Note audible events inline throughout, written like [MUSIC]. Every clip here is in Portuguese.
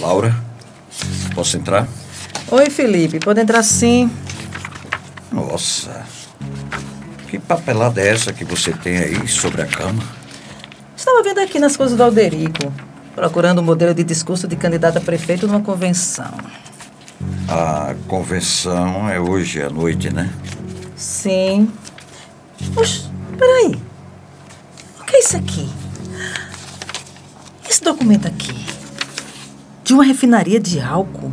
Laura, posso entrar? Oi, Felipe. Pode entrar sim. Nossa. Que papelada é essa que você tem aí sobre a cama? Estava vendo aqui nas coisas do Alderico, procurando um modelo de discurso de candidato a prefeito numa convenção. A convenção é hoje à noite, né? Sim. Oxe, peraí. O que é isso aqui? Esse documento aqui. De uma refinaria de álcool.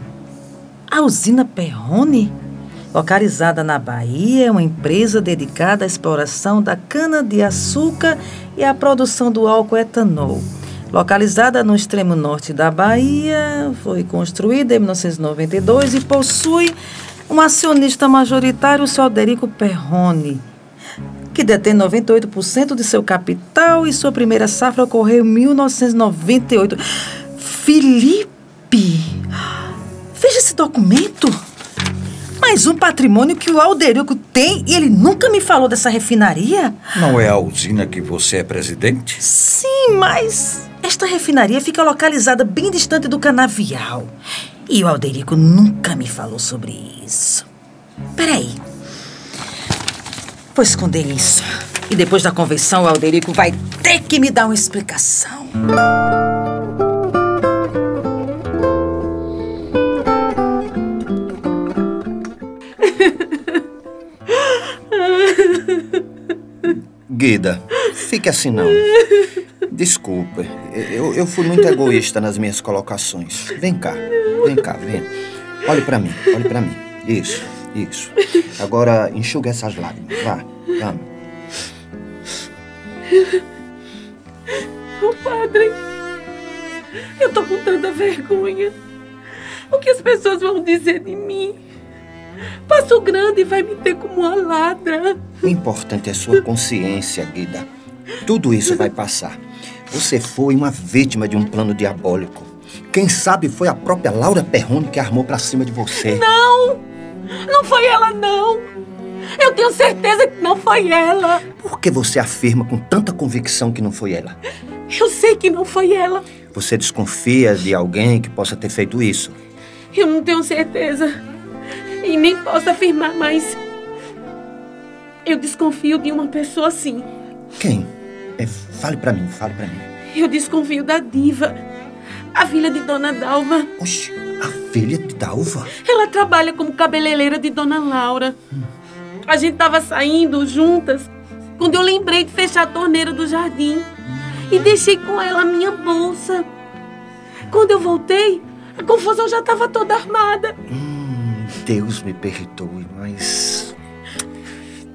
A usina Perrone? Localizada na Bahia, é uma empresa dedicada à exploração da cana-de-açúcar e à produção do álcool etanol. Localizada no extremo norte da Bahia, foi construída em 1992 e possui um acionista majoritário, o seu Alderico Perrone, que detém 98% de seu capital e sua primeira safra ocorreu em 1998. Felipe! Veja esse documento! Mais um patrimônio que o Alderico tem e ele nunca me falou dessa refinaria? Não é a usina que você é presidente? Sim, mas esta refinaria fica localizada bem distante do canavial. E o Alderico nunca me falou sobre isso. Peraí. Vou esconder isso. E depois da convenção, o Alderico vai ter que me dar uma explicação. Guida, fique assim não. Desculpe, eu, eu fui muito egoísta nas minhas colocações. Vem cá, vem cá, vem. Olhe pra mim, olhe pra mim. Isso, isso. Agora enxuga essas lágrimas, vá, vamos. Ô padre, eu tô com tanta vergonha. O que as pessoas vão dizer de mim? Passo Grande vai me ter como uma ladra. O importante é sua consciência, Guida. Tudo isso vai passar. Você foi uma vítima de um plano diabólico. Quem sabe foi a própria Laura Perrone que armou pra cima de você. Não! Não foi ela, não! Eu tenho certeza que não foi ela. Por que você afirma com tanta convicção que não foi ela? Eu sei que não foi ela. Você desconfia de alguém que possa ter feito isso? Eu não tenho certeza. E nem posso afirmar, mas. Eu desconfio de uma pessoa sim. Quem? É, fale pra mim, fale pra mim. Eu desconfio da diva. A filha de Dona Dalva. Oxe, a filha de Dalva? Ela trabalha como cabeleireira de Dona Laura. A gente tava saindo juntas quando eu lembrei de fechar a torneira do jardim. E deixei com ela a minha bolsa. Quando eu voltei, a confusão já estava toda armada. Hum, Deus me perdoe, mas.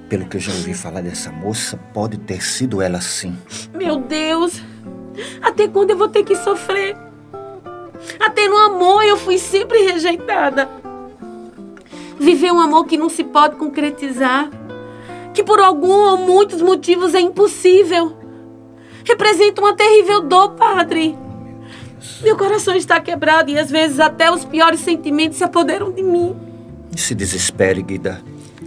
Pelo que eu já ouvi falar dessa moça, pode ter sido ela sim. Meu Deus! Até quando eu vou ter que sofrer? Até no amor eu fui sempre rejeitada. Viver um amor que não se pode concretizar, que por algum ou muitos motivos é impossível, representa uma terrível dor, padre. Meu coração está quebrado e às vezes até os piores sentimentos se apoderam de mim. Se desespere, Guida.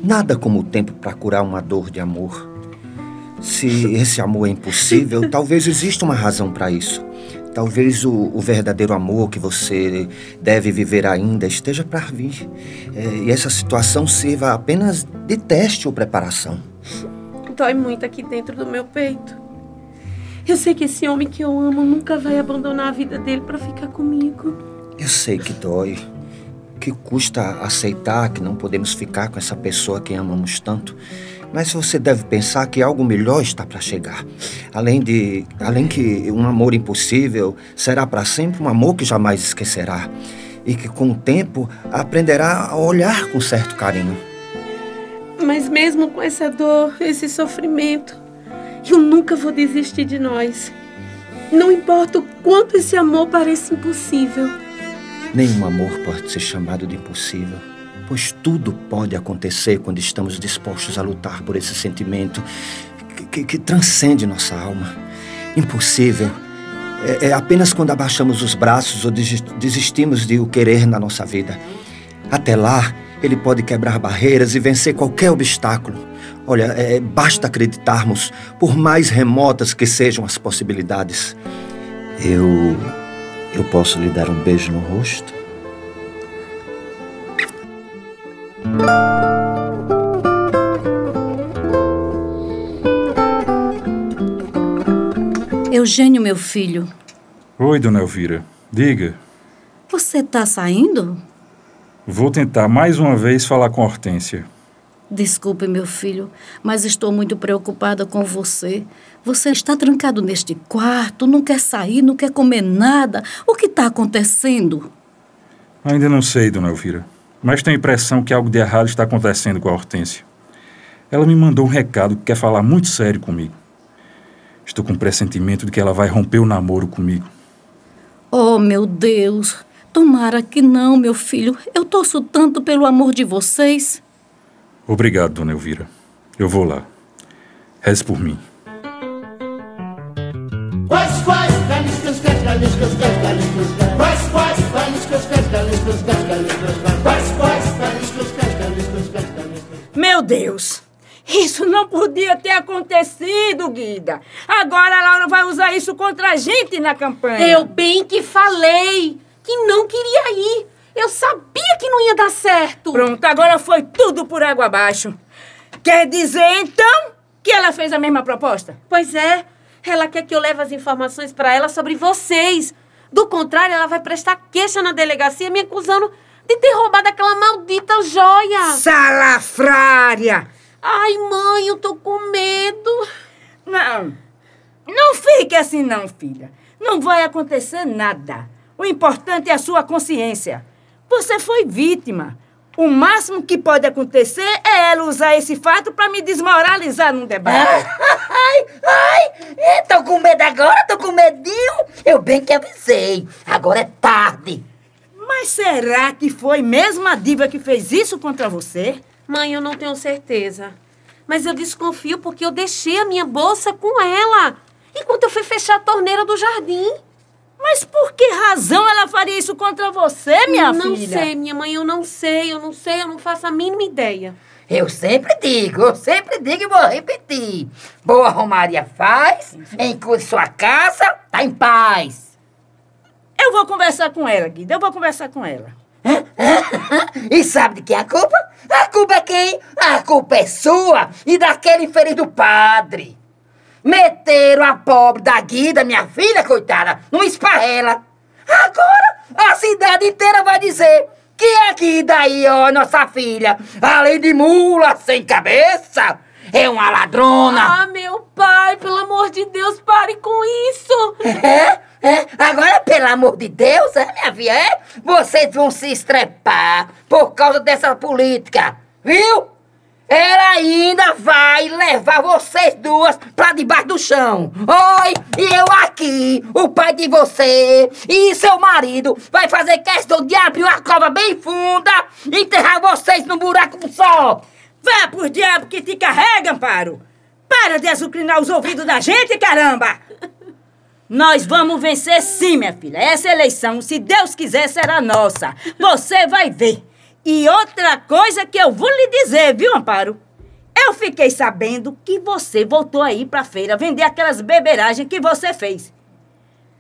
Nada como o tempo para curar uma dor de amor. Se esse amor é impossível, [LAUGHS] talvez exista uma razão para isso. Talvez o, o, verdadeiro amor que você deve viver ainda esteja para vir. É, e essa situação sirva apenas de teste ou preparação. Dói muito aqui dentro do meu peito. Eu sei que esse homem que eu amo nunca vai abandonar a vida dele para ficar comigo. Eu sei que dói. Que custa aceitar que não podemos ficar com essa pessoa que amamos tanto. Mas você deve pensar que algo melhor está para chegar. Além de, além que um amor impossível será para sempre um amor que jamais esquecerá e que com o tempo aprenderá a olhar com certo carinho. Mas mesmo com essa dor, esse sofrimento, eu nunca vou desistir de nós. Não importa o quanto esse amor pareça impossível. Nenhum amor pode ser chamado de impossível, pois tudo pode acontecer quando estamos dispostos a lutar por esse sentimento que, que, que transcende nossa alma. Impossível é, é, apenas quando abaixamos os braços ou desistimos de o querer na nossa vida. Até lá, ele pode quebrar barreiras e vencer qualquer obstáculo. Olha, é, basta acreditarmos, por mais remotas que sejam as possibilidades. Eu Eu posso lhe dar um beijo no rosto? Eugênio, meu filho. Oi, dona Elvira. Diga. Você está saindo? Vou tentar mais uma vez falar com a Hortência. Desculpe, meu filho, mas estou muito preocupada com você. Você está trancado neste quarto, não quer sair, não quer comer nada. O que está acontecendo? Ainda não sei, dona Elvira, mas tenho a impressão que algo de errado está acontecendo com a Hortência. Ela me mandou um recado que quer falar muito sério comigo. Estou com um pressentimento de que ela vai romper o namoro comigo. Oh, meu Deus! Tomara que não, meu filho. Eu torço tanto pelo amor de vocês. Obrigado, dona Elvira. Eu vou lá. Reze por mim. Meu Deus! Isso não podia ter acontecido, Guida. Agora a Laura vai usar isso contra a gente na campanha. Eu bem que falei que não queria ir. Eu sabia que não ia dar certo. Pronto, agora foi tudo por água abaixo. Quer dizer, então, que ela fez a mesma proposta? Pois é. Ela quer que eu leve as informações para ela sobre vocês. Do contrário, ela vai prestar queixa na delegacia me acusando de ter roubado aquela maldita joia. Salafrária! Ai, mãe, eu tô com medo. Não, não fique assim não, filha. Não vai acontecer nada. O importante é a sua consciência. Você foi vítima. O máximo que pode acontecer é ela usar esse fato para me desmoralizar num debate. Ai, ai, tô com medo agora, tô com medinho. Eu bem que avisei. Agora é tarde. Mas será que foi mesmo a diva que fez isso contra você? Mãe, eu não tenho certeza. Mas eu desconfio porque eu deixei a minha bolsa com ela enquanto eu fui fechar a torneira do jardim. Mas por que razão ela faria isso contra você, minha eu não filha? sei, minha mãe, eu não sei, eu não sei, eu não faço a mínima ideia. Eu sempre digo, eu sempre digo e vou repetir. Boa Romaria faz, enquanto sua casa tá em paz. Eu vou conversar com ela, Guida, eu vou conversar com ela. E sabe de quem é a culpa? A culpa é quem? A culpa é sua e daquele infeliz padre. Meteram a pobre da Guida, minha filha, coitada, numa esparrela. Agora a cidade inteira vai dizer que a Guida aí, ó, nossa filha, além de mula sem cabeça, é uma ladrona. Ah, meu pai, pelo amor de Deus, pare com isso. É? É? Agora, pelo amor de Deus, é, minha filha, é? Vocês vão se estrepar por causa dessa política, viu? Ela ainda vai levar vocês duas pra debaixo do chão. Oi, e eu aqui, o pai de você e seu marido vai fazer questão de abrir uma cova bem funda e enterrar vocês num buraco só. Vá por diabo que te carrega, Amparo. Para de azucrinar os ouvidos da gente, caramba! Nós vamos vencer sim, minha filha. Essa eleição, se Deus quiser, será nossa. Você vai ver. E outra coisa que eu vou lhe dizer, viu, Amparo? Eu fiquei sabendo que você voltou aí pra feira vender aquelas beberagens que você fez.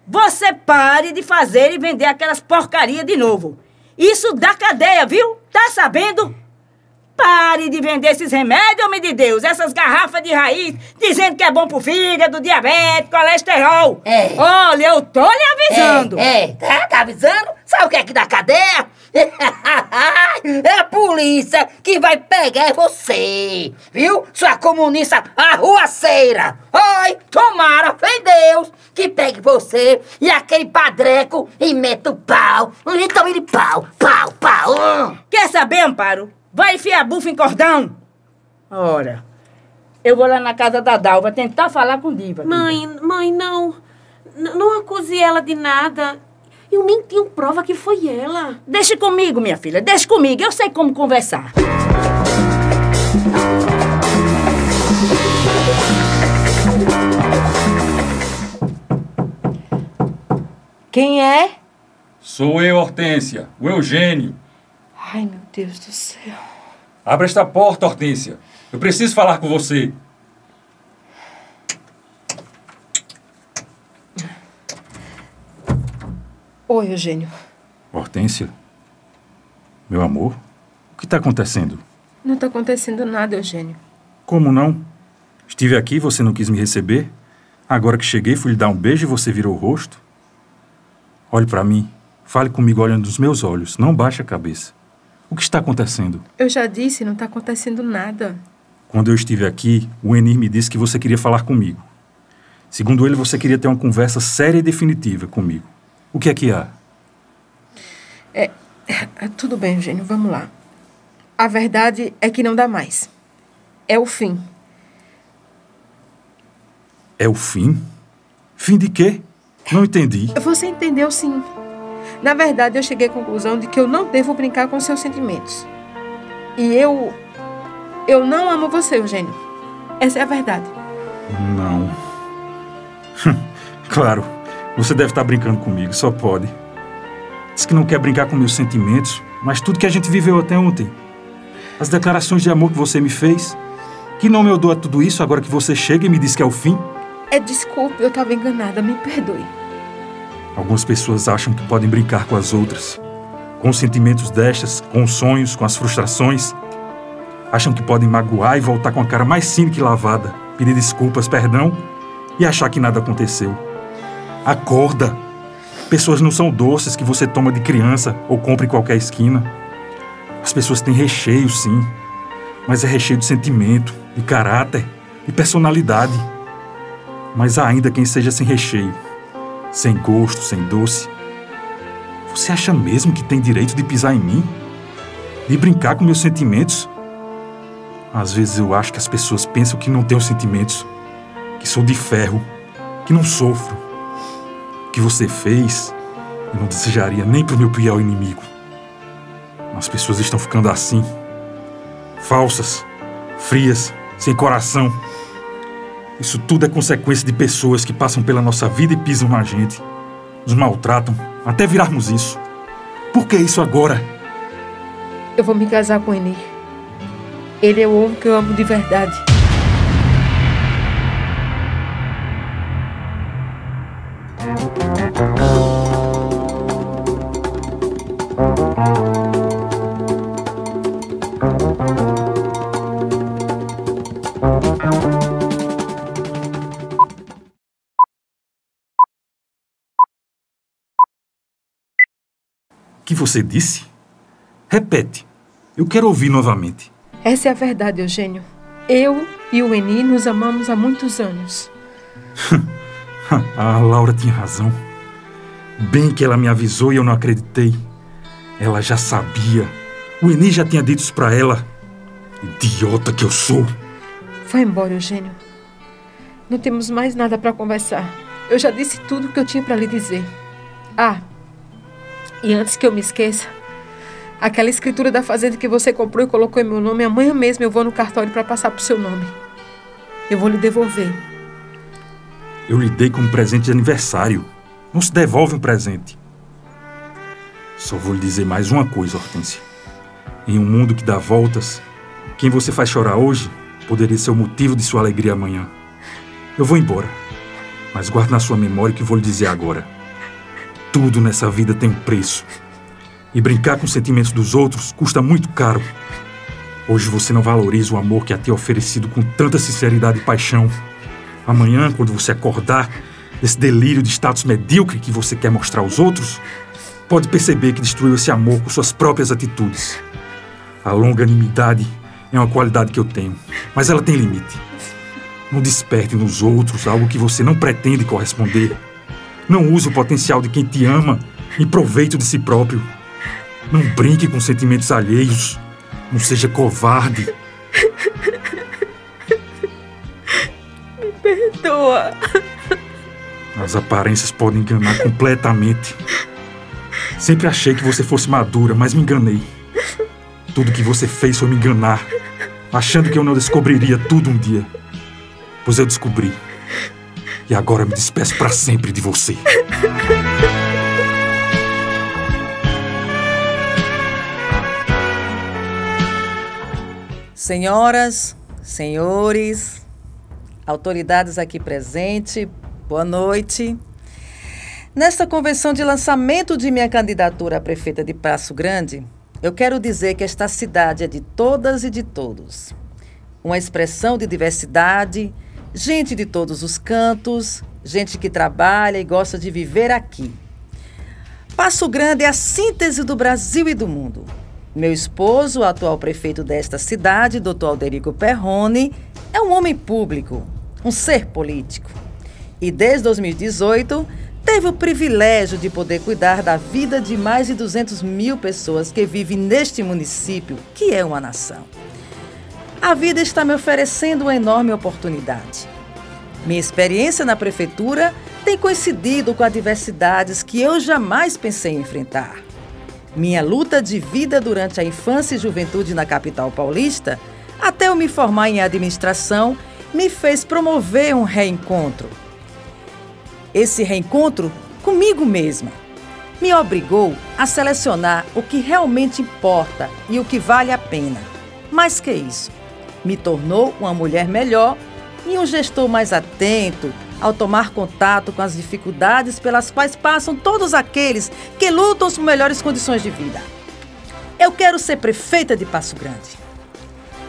Você pare de fazer e vender aquelas porcarias de novo. Isso dá cadeia, viu? Tá sabendo? Pare de vender esses remédios, homem de Deus, essas garrafas de raiz, dizendo que é bom pro fígado, diabetes, colesterol. É. Olha, eu tô lhe avisando. É, é, tá, tá avisando? Sabe o que é que dá cadeia? [LAUGHS] é a polícia que vai pegar você, viu? Sua comunista arruaceira. Ai, tomara, fé em Deus, que pegue você e aquele padreco e meta o pau, literalmente pau, pau, pau. hum. Quer saber, Amparo? Vai enfiar bufa em cordão? Ora, eu vou lá na casa da Dalva tentar falar com Diva. Mãe, mãe, não. N- não acuse ela de nada. Eu nem tenho prova que foi ela. Deixe comigo, minha filha, deixe comigo. Eu sei como conversar. Quem é? Sou eu, Hortência, o Eugênio. Ai, meu Deus do céu. Abra esta porta, Hortência. Eu preciso falar com você. Oi, Eugênio. Hortência? Meu amor? O que está acontecendo? Não tá acontecendo nada, Eugênio. Como não? Estive aqui, você não quis me receber. Agora que cheguei, fui lhe dar um beijo e você virou o rosto. Olhe para mim. Fale comigo olhando nos meus olhos. Não baixe a cabeça. O que está acontecendo? Eu já disse, não tá acontecendo nada. Quando eu estive aqui, o Enir me disse que você queria falar comigo. Segundo ele, você queria ter uma conversa séria e definitiva comigo. O que é que há? É, tudo bem, Eugênio, vamos lá. A verdade é que não dá mais. É o fim. É o fim? Fim de quê? Não entendi. Você entendeu sim. Na verdade, eu cheguei à conclusão de que eu não devo brincar com seus sentimentos. E eu. Eu não amo você, Eugênio. Essa é a verdade. Não. [LAUGHS] claro, você deve estar brincando comigo, só pode. Diz que não quer brincar com meus sentimentos, mas tudo que a gente viveu até ontem. As declarações de amor que você me fez. Que não me dou a tudo isso agora que você chega e me diz que é o fim? É desculpe, eu estava enganada, me perdoe. Algumas pessoas acham que podem brincar com as outras, com os sentimentos destas, com os sonhos, com as frustrações. Acham que podem magoar e voltar com a cara mais cínica e lavada, pedir desculpas, perdão e achar que nada aconteceu. Acorda! Pessoas não são doces que você toma de criança ou compra em qualquer esquina. As pessoas têm recheio, sim, mas é recheio de sentimento, de caráter, de personalidade. Mas ainda quem seja sem recheio, sem gosto, sem doce. Você acha mesmo que tem direito de pisar em mim? De brincar com meus sentimentos? Às vezes eu acho que as pessoas pensam que não tenho sentimentos, que sou de ferro, que não sofro. O que você fez, eu não desejaria nem para o meu pior inimigo. As pessoas estão ficando assim, falsas, frias, sem coração. Isso tudo é consequência de pessoas que passam pela nossa vida e pisam na gente, nos maltratam, até virarmos isso. Por que isso agora? Eu vou me casar com ele. Ele é o homem que eu amo de verdade. Você disse? Repete. Eu quero ouvir novamente. Essa é a verdade, Eugênio. Eu e o Eni nos amamos há muitos anos. [LAUGHS] A Laura tinha razão. Bem que ela me avisou e eu não acreditei. Ela já sabia. O Eni já tinha dito isso pra ela. Idiota que eu sou. Vai embora, Eugênio. Não temos mais nada para conversar. Eu já disse tudo o que eu tinha para lhe dizer. Ah, e antes que eu me esqueça, aquela escritura da fazenda que você comprou e colocou em meu nome, amanhã mesmo eu vou no cartório para passar pro seu nome. Eu vou lhe devolver. Eu lhe dei como presente de aniversário. Não se devolve um presente. Só vou lhe dizer mais uma coisa, Hortência. Em um mundo que dá voltas, quem você faz chorar hoje poderia ser o motivo de sua alegria amanhã. Eu vou embora, mas guarde na sua memória o que vou lhe dizer agora. Tudo nessa vida tem um preço. E brincar com os sentimentos dos outros custa muito caro. Hoje você não valoriza o amor que a é oferecido com tanta sinceridade e paixão. Amanhã, quando você acordar desse delírio de status medíocre que você quer mostrar aos outros, pode perceber que destruiu esse amor com suas próprias atitudes. A longanimidade é uma qualidade que eu tenho, mas ela tem limite. Não desperte nos outros algo que você não pretende corresponder. Não use o potencial de quem te ama em proveito de si próprio. Não brinque com sentimentos alheios. Não seja covarde. Perdoa. As aparências podem enganar completamente. Sempre achei que você fosse madura, mas me enganei. Tudo que você fez foi me enganar, achando que eu não descobriria tudo um dia. Pois eu descobri. E agora me despeço para sempre de você. Senhoras, senhores, autoridades aqui presentes, boa noite. Nesta convenção de lançamento de minha candidatura a prefeita de Passo Grande, eu quero dizer que esta cidade é de todas e de todos. Uma expressão de diversidade, gente de todos os cantos, gente que trabalha e gosta de viver aqui. Passo Grande é a síntese do Brasil e do mundo. Meu esposo, o atual prefeito desta cidade, Dr. Alderico Perrone, é um homem público, um ser político. E desde 2018 teve o privilégio de poder cuidar da vida de mais de 200 mil pessoas que vivem neste município, que é uma nação. A vida está me oferecendo uma enorme oportunidade. Minha experiência na prefeitura tem coincidido com adversidades que eu jamais pensei em enfrentar. Minha luta de vida durante a infância e juventude na capital paulista, até eu me formar em administração, me fez promover um reencontro esse reencontro comigo mesma me obrigou a selecionar o que realmente importa e o que vale a pena. Mais que isso, me tornou uma mulher melhor e um gestor mais atento ao tomar contato com as dificuldades pelas quais passam todos aqueles que lutam por melhores condições de vida. Eu quero ser prefeita de Passo Grande.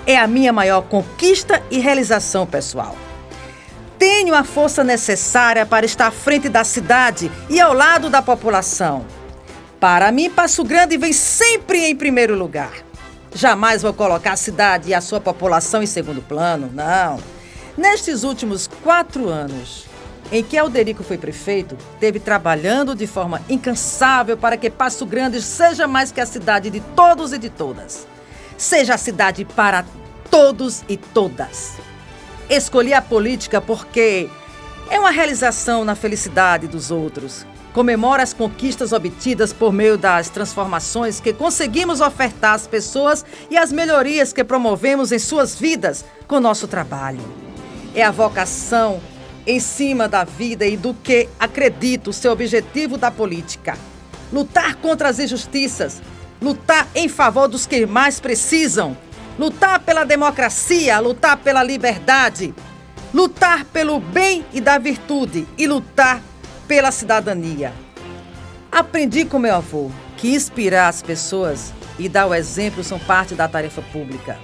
É a minha maior conquista e realização pessoal tenho a força necessária para estar à frente da cidade e ao lado da população. Para mim, Passo Grande vem sempre em primeiro lugar. Jamais vou colocar a cidade e a sua população em segundo plano, não. Nestes últimos quatro anos, em que Alderico foi prefeito, teve trabalhando de forma incansável para que Passo Grande seja mais que a cidade de todos e de todas. Seja a cidade para todos e todas. Escolhi a política porque é uma realização na felicidade dos outros. Comemora as conquistas obtidas por meio das transformações que conseguimos ofertar às pessoas e as melhorias que promovemos em suas vidas com nosso trabalho. É a vocação em cima da vida e do que acredito ser objetivo da política. Lutar contra as injustiças, lutar em favor dos que mais precisam, lutar pela democracia, lutar pela liberdade, lutar pelo bem e da virtude e lutar pela cidadania. Aprendi com meu avô que inspirar as pessoas e dar o exemplo são parte da tarefa pública.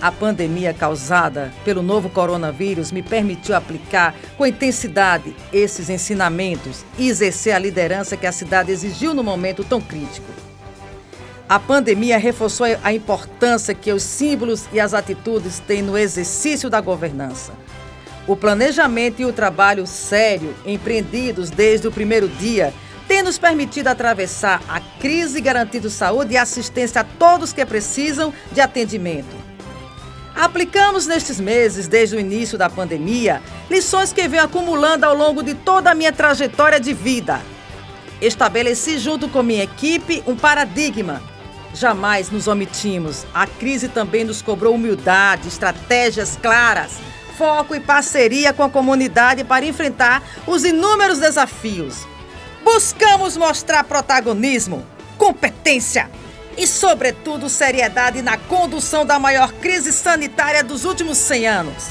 A pandemia causada pelo novo coronavírus me permitiu aplicar com intensidade esses ensinamentos e exercer a liderança que a cidade exigiu no momento tão crítico. A pandemia reforçou a importância que os símbolos e as atitudes têm no exercício da governança. O planejamento e o trabalho sério empreendidos desde o primeiro dia têm nos permitido atravessar a crise garantindo saúde e assistência a todos que precisam de atendimento. Aplicamos nestes meses, desde o início da pandemia, lições que venho acumulando ao longo de toda a minha trajetória de vida. Estabeleci junto com minha equipe um paradigma Jamais nos omitimos. A crise também nos cobrou humildade, estratégias claras, foco e parceria com a comunidade para enfrentar os inúmeros desafios. Buscamos mostrar protagonismo, competência e, sobretudo, seriedade na condução da maior crise sanitária dos últimos 100 anos.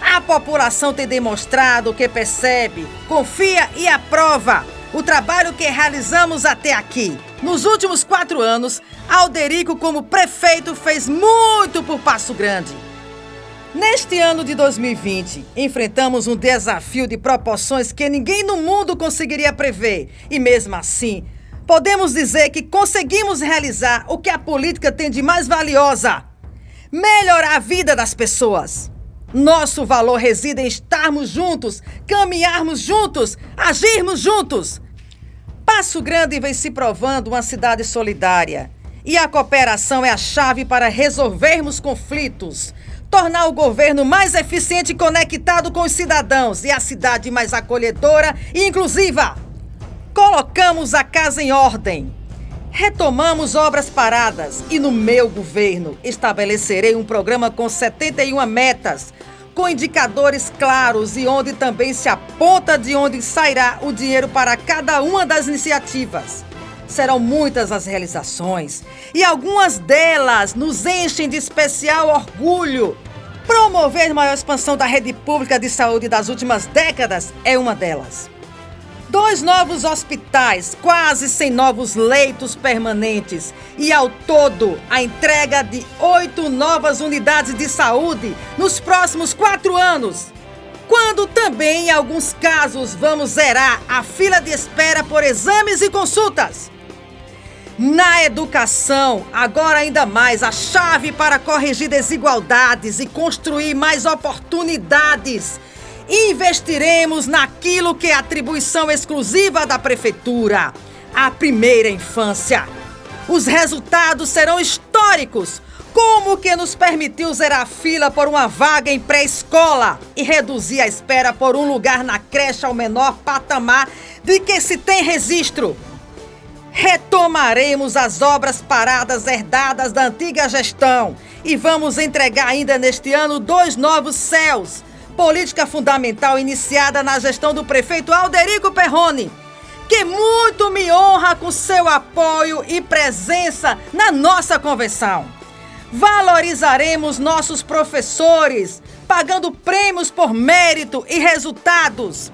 A população tem demonstrado que percebe, confia e aprova o trabalho que realizamos até aqui. Nos últimos quatro anos, Alderico, como prefeito, fez muito por Passo Grande. Neste ano de 2020, enfrentamos um desafio de proporções que ninguém no mundo conseguiria prever. E mesmo assim, podemos dizer que conseguimos realizar o que a política tem de mais valiosa: melhorar a vida das pessoas. Nosso valor reside em estarmos juntos, caminharmos juntos, agirmos juntos. Passo Grande vem se provando uma cidade solidária. E a cooperação é a chave para resolvermos conflitos, tornar o governo mais eficiente e conectado com os cidadãos e a cidade mais acolhedora e inclusiva. Colocamos a casa em ordem. Retomamos obras paradas e no meu governo estabelecerei um programa com 71 metas com indicadores claros e onde também se aponta de onde sairá o dinheiro para cada uma das iniciativas. Serão muitas as realizações e algumas delas nos enchem de especial orgulho. Promover maior expansão da rede pública de saúde das últimas décadas é uma delas. dois novos hospitais, quase sem novos leitos permanentes e, ao todo, a entrega de oito novas unidades de saúde nos próximos quatro anos. Quando também, em alguns casos, vamos zerar a fila de espera por exames e consultas. Na educação, agora ainda mais, a chave para corrigir desigualdades e construir mais oportunidades investiremos naquilo que é atribuição exclusiva da prefeitura, a primeira infância. Os resultados serão históricos, como que nos permitiu zerar a fila por uma vaga em pré-escola e reduzir a espera por um lugar na creche ao menor patamar de que se tem registro. Retomaremos as obras paradas herdadas da antiga gestão e vamos entregar ainda neste ano dois novos céus política fundamental iniciada na gestão do prefeito Alderico Perrone, que muito me honra com seu apoio e presença na nossa convenção. Valorizaremos nossos professores, pagando prêmios por mérito e resultados.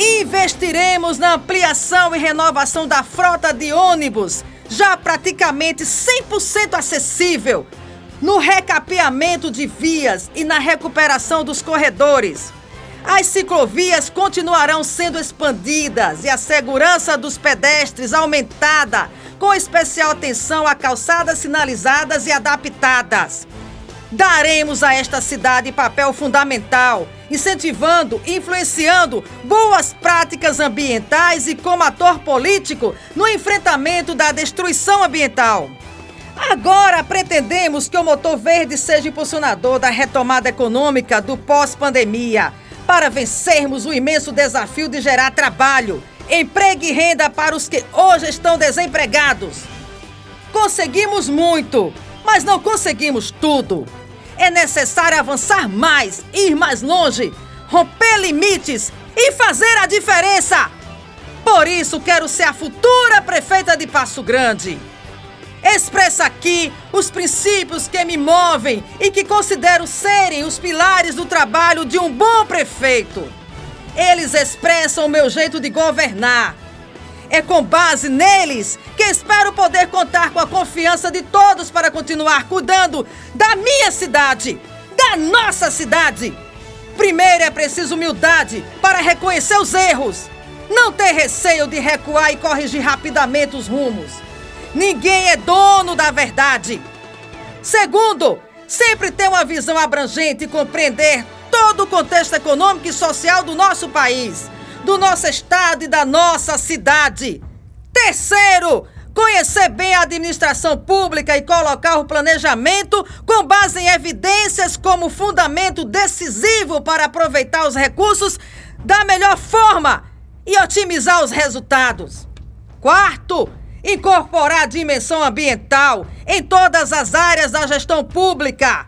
Investiremos na ampliação e renovação da frota de ônibus, já praticamente 100% acessível, no recapeamento de vias e na recuperação dos corredores. As ciclovias continuarão sendo expandidas e a segurança dos pedestres aumentada, com especial atenção a calçadas sinalizadas e adaptadas. Daremos a esta cidade papel fundamental, incentivando influenciando boas práticas ambientais e como ator político no enfrentamento da destruição ambiental. Agora pretendemos que o motor verde seja impulsionador da retomada econômica do pós-pandemia, para vencermos o imenso desafio de gerar trabalho, emprego e renda para os que hoje estão desempregados. Conseguimos muito, mas não conseguimos tudo. É necessário avançar mais, ir mais longe, romper limites e fazer a diferença. Por isso, quero ser a futura prefeita de Passo Grande. Expressa aqui os princípios que me movem e que considero serem os pilares do trabalho de um bom prefeito. Eles expressam o meu jeito de governar. É com base neles que espero poder contar com a confiança de todos para continuar cuidando da minha cidade, da nossa cidade. Primeiro é preciso humildade para reconhecer os erros, não ter receio de recuar e corrigir rapidamente os rumos. Ninguém é dono da verdade. Segundo, sempre ter uma visão abrangente e compreender todo o contexto econômico e social do nosso país, do nosso estado e da nossa cidade. Terceiro, conhecer bem a administração pública e colocar o planejamento com base em evidências como fundamento decisivo para aproveitar os recursos da melhor forma e otimizar os resultados. Quarto, incorporar a dimensão ambiental em todas as áreas da gestão pública.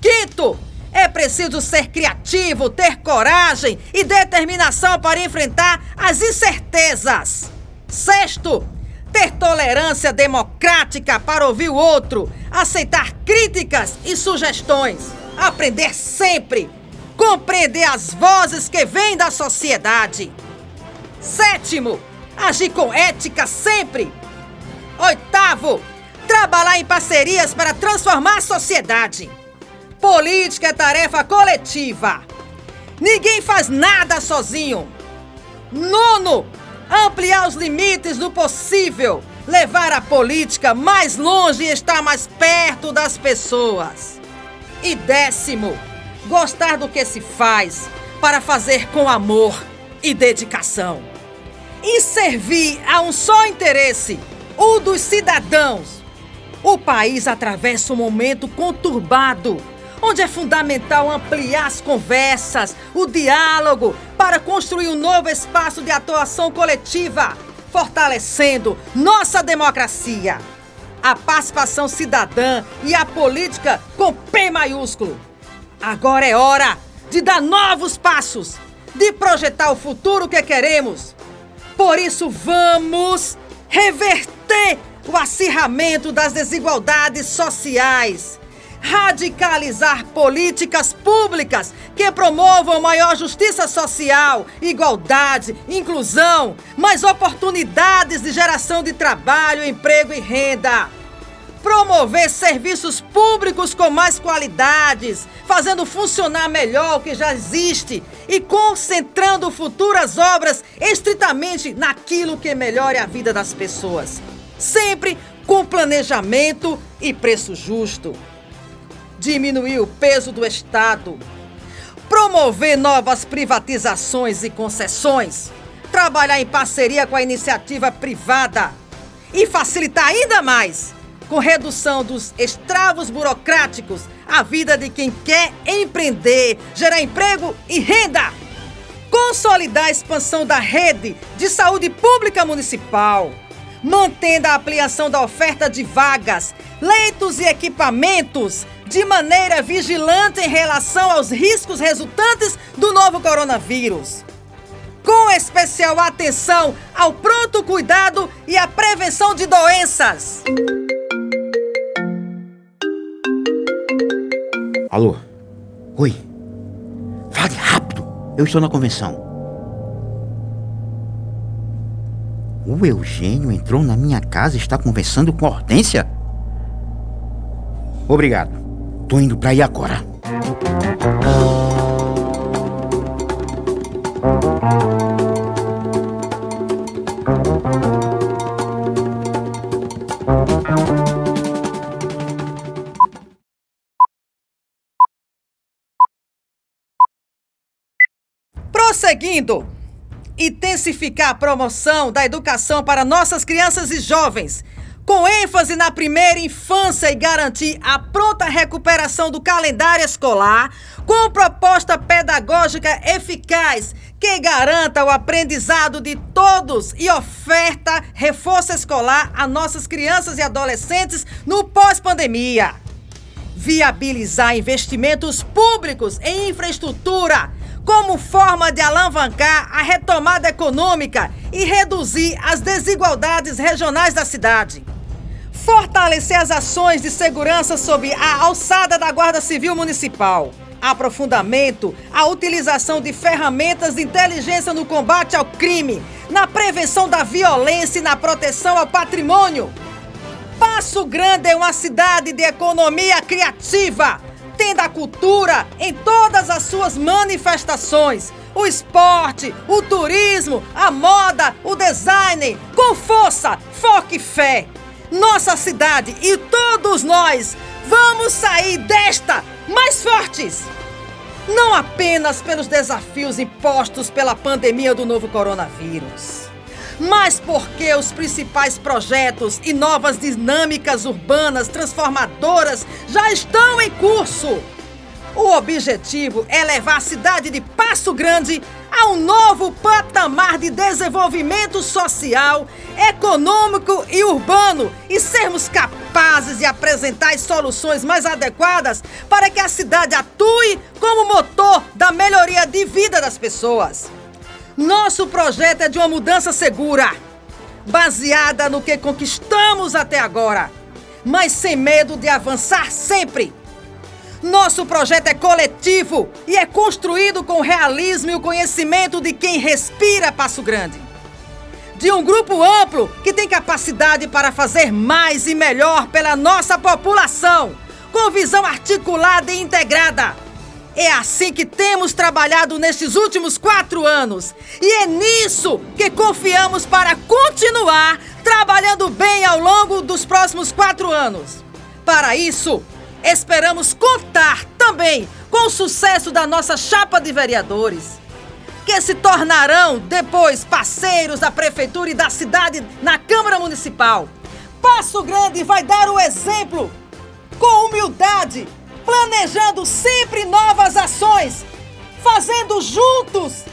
Quinto, é preciso ser criativo, ter coragem e determinação para enfrentar as incertezas. Sexto, ter tolerância democrática para ouvir o outro, aceitar críticas e sugestões, aprender sempre, compreender as vozes que vêm da sociedade. Sétimo, Agir com ética sempre. Oitavo, trabalhar em parcerias para transformar a sociedade. Política é tarefa coletiva. Ninguém faz nada sozinho. Nono, ampliar os limites do possível. Levar a política mais longe e estar mais perto das pessoas. E décimo, gostar do que se faz para fazer com amor e dedicação e servir a um só interesse, o dos cidadãos. O país atravessa um momento conturbado, onde é fundamental ampliar as conversas, o diálogo, para construir um novo espaço de atuação coletiva, fortalecendo nossa democracia. A participação cidadã e a política com P maiúsculo. Agora é hora de dar novos passos, de projetar o futuro que queremos por isso, vamos reverter o acirramento das desigualdades sociais, radicalizar políticas públicas que promovam maior justiça social, igualdade, inclusão, mais oportunidades de geração de trabalho, emprego e renda. Promover serviços públicos com mais qualidades, fazendo funcionar melhor o que já existe e concentrando futuras obras estritamente naquilo que melhore a vida das pessoas. Sempre com planejamento e preço justo diminuir o peso do Estado, promover novas privatizações e concessões, trabalhar em parceria com a iniciativa privada e facilitar ainda mais, com redução dos estravos burocráticos, a vida de quem quer empreender, gerar emprego e renda. Consolidar a expansão da rede de saúde pública municipal, mantendo a ampliação da oferta de vagas, leitos e equipamentos de maneira vigilante em relação aos riscos resultantes do novo coronavírus. Com especial atenção ao pronto cuidado e à prevenção de doenças. Alô? Oi? Fale rápido. Eu estou na convenção. O Eugênio entrou na minha casa e está conversando com a Hortência? Obrigado. Tô indo pra aí agora. Prosseguindo, intensificar a promoção da educação para nossas crianças e jovens com ênfase na primeira infância e garantir a pronta recuperação do calendário escolar, com proposta pedagógica eficaz que garanta o aprendizado de todos e oferta reforço escolar a nossas crianças e adolescentes no pós-pandemia. Viabilizar investimentos públicos em infraestrutura como forma de alavancar a retomada econômica e reduzir as desigualdades regionais da cidade fortalecer as ações de segurança sob a alçada da Guarda Civil Municipal. Aprofundamento, a utilização de ferramentas de inteligência no combate ao crime, na prevenção da violência e na proteção ao patrimônio. Passo Grande é uma cidade de economia criativa, tendo a cultura em todas as suas manifestações. O esporte, o turismo, a moda, o design, com força, foco e fé nossa cidade e todos nós vamos sair desta mais fortes. Não apenas pelos desafios impostos pela pandemia do novo coronavírus, mas porque os principais projetos e novas dinâmicas urbanas transformadoras já estão em curso. O objetivo é levar a cidade de Passo Grande a um novo patamar de desenvolvimento social, econômico e urbano e sermos capazes de apresentar as soluções mais adequadas para que a cidade atue como motor da melhoria de vida das pessoas. Nosso projeto é de uma mudança segura, baseada no que conquistamos até agora, mas sem medo de avançar sempre nosso projeto é coletivo e é construído com realismo e o conhecimento de quem respira Passo Grande. De um grupo amplo que tem capacidade para fazer mais e melhor pela nossa população, com visão articulada e integrada. É assim que temos trabalhado nestes últimos quatro anos. E é nisso que confiamos para continuar trabalhando bem ao longo dos próximos quatro anos. Para isso, Esperamos contar também com o sucesso da nossa chapa de vereadores, que se tornarão depois parceiros da prefeitura e da cidade na Câmara Municipal. Passo Grande vai dar o exemplo com humildade, planejando sempre novas ações, fazendo juntos,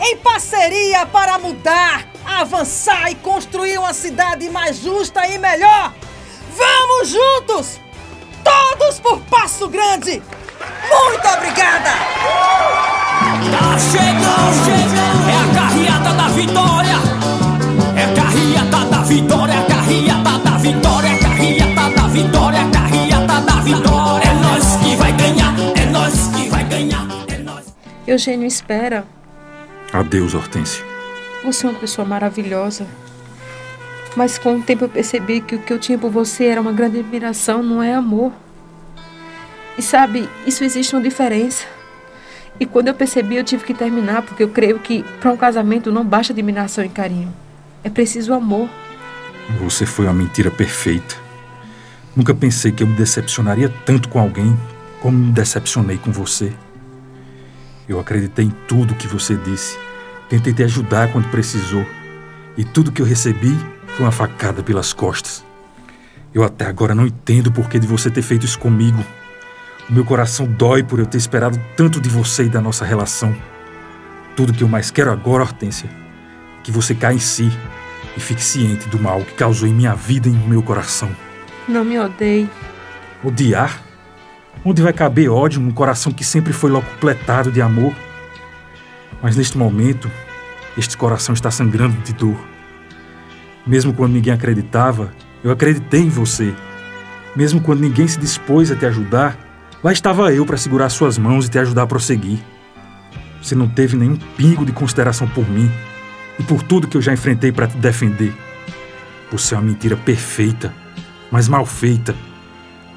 em parceria para mudar, avançar e construir uma cidade mais justa e melhor. Vamos juntos! todos por Passo Grande! Muito obrigada! Tá chegando, chegando! É a carreata da vitória! É a carreata da vitória, é a carreata da vitória, é a carreata da vitória, é a carreata da vitória! É nós que vai ganhar, é nós que vai ganhar, é nós! Eugênio espera. Adeus, Hortência. Você é uma pessoa maravilhosa. Mas com o tempo eu percebi que o que eu tinha por você era uma grande admiração, não é amor. E sabe, isso existe uma diferença. E quando eu percebi, eu tive que terminar, porque eu creio que para um casamento não basta admiração e carinho. É preciso amor. Você foi uma mentira perfeita. Nunca pensei que eu me decepcionaria tanto com alguém como me decepcionei com você. Eu acreditei em tudo que você disse. Tentei te ajudar quando precisou. E tudo que eu recebi foi uma facada pelas costas. Eu até agora não entendo o porquê de você ter feito isso comigo. O meu coração dói por eu ter esperado tanto de você e da nossa relação. Tudo que eu mais quero agora, Hortência, é que você caia em si e fique ciente do mal que causou em minha vida e no meu coração. Não me odeie. Odiar? Onde vai caber ódio num coração que sempre foi locupletado de amor? Mas neste momento, este coração está sangrando de dor. Mesmo quando ninguém acreditava, eu acreditei em você. Mesmo quando ninguém se dispôs a te ajudar, lá estava eu para segurar suas mãos e te ajudar a prosseguir. Você não teve nenhum pingo de consideração por mim e por tudo que eu já enfrentei para te defender. Você é uma mentira perfeita, mas mal feita,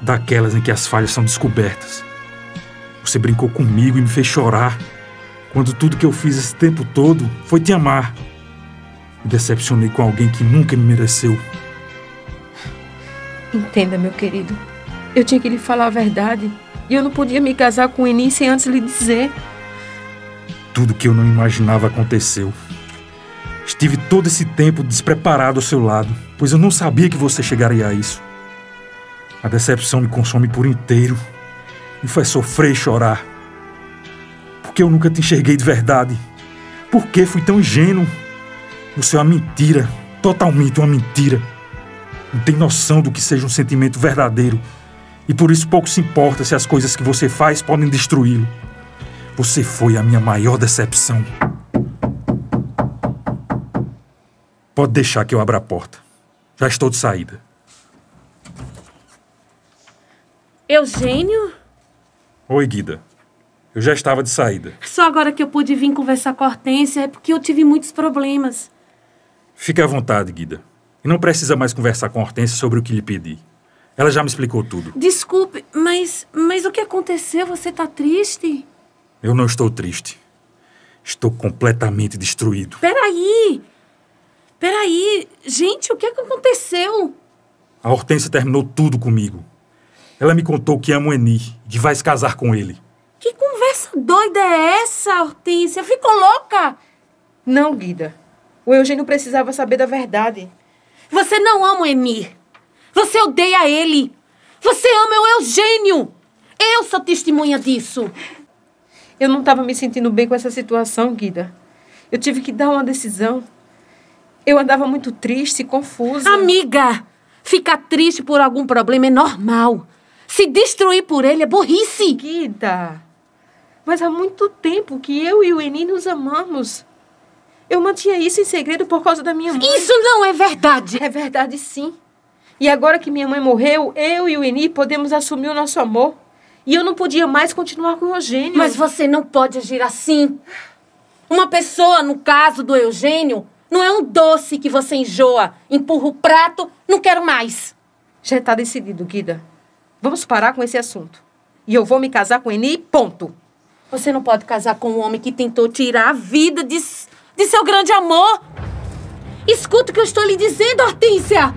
daquelas em que as falhas são descobertas. Você brincou comigo e me fez chorar, quando tudo que eu fiz esse tempo todo foi te amar. Me decepcionei com alguém que nunca me mereceu. Entenda, meu querido. Eu tinha que lhe falar a verdade. E eu não podia me casar com o Eni sem antes lhe dizer. Tudo que eu não imaginava aconteceu. Estive todo esse tempo despreparado ao seu lado, pois eu não sabia que você chegaria a isso. A decepção me consome por inteiro. Me faz sofrer e chorar. Porque eu nunca te enxerguei de verdade. Por que fui tão ingênuo? Você é uma mentira, totalmente uma mentira. Não tem noção do que seja um sentimento verdadeiro. E por isso pouco se importa se as coisas que você faz podem destruí-lo. Você foi a minha maior decepção. Pode deixar que eu abra a porta. Já estou de saída. Eugênio? Oi, Guida. Eu já estava de saída. Só agora que eu pude vir conversar com a Hortência é porque eu tive muitos problemas. Fique à vontade, Guida. E não precisa mais conversar com a Hortência sobre o que lhe pedi. Ela já me explicou tudo. Desculpe, mas, mas o que aconteceu? Você tá triste? Eu não estou triste. Estou completamente destruído. Peraí! Peraí! Gente, o que, é que aconteceu? A Hortência terminou tudo comigo. Ela me contou que ama o Eni e que vai se casar com ele. Que conversa doida é essa, Hortência? Ficou louca? Não, Guida. O Eugênio precisava saber da verdade. Você não ama o Emir. Você odeia ele. Você ama o Eugênio. Eu sou testemunha disso. Eu não estava me sentindo bem com essa situação, Guida. Eu tive que dar uma decisão. Eu andava muito triste, confusa. Amiga, ficar triste por algum problema é normal. Se destruir por ele é burrice. Guida, mas há muito tempo que eu e o Eni nos amamos. Eu mantinha isso em segredo por causa da minha mãe. Isso não é verdade. É verdade, sim. E agora que minha mãe morreu, eu e o Eni podemos assumir o nosso amor. E eu não podia mais continuar com o Eugênio. Mas você não pode agir assim. Uma pessoa, no caso do Eugênio, não é um doce que você enjoa, empurra o prato, não quero mais. Já está decidido, Guida. Vamos parar com esse assunto. E eu vou me casar com o Eni, ponto. Você não pode casar com um homem que tentou tirar a vida de, de seu grande amor. Escuta o que eu estou lhe dizendo, Hortência.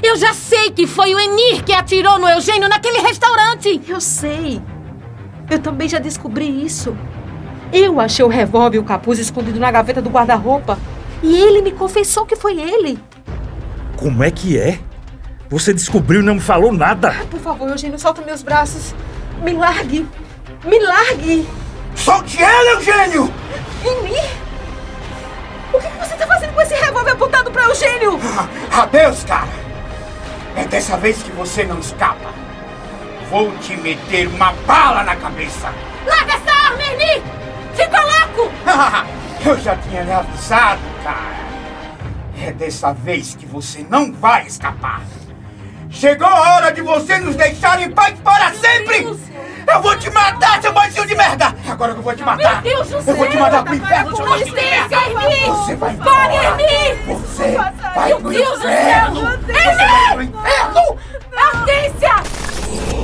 Eu já sei que foi o Enir que atirou no Eugênio naquele restaurante. Eu sei. Eu também já descobri isso. Eu achei o revólver e o capuz escondido na gaveta do guarda-roupa. E ele me confessou que foi ele. Como é que é? Você descobriu e não me falou nada. Ah, por favor, Eugênio, solta meus braços. Me largue. Me largue. Solte ela, Eugênio! Eni? O que você está fazendo com esse revólver apontado para Eugênio? Ah, adeus, cara. É dessa vez que você não escapa. Vou te meter uma bala na cabeça. Larga essa arma, Eni! Fica louco! Eu já tinha lhe avisado, cara. É dessa vez que você não vai escapar. Chegou a hora de você nos deixar em paz para sempre! Eu vou te matar, seu bandido de merda! Agora que eu vou te matar! Meu Deus do Eu vou te céu! mandar pro inferno, Com licença, merda! Hermi! Você vai embora! Hermi! Você vai Meu Deus do céu! Você vai pro inferno! Hortência!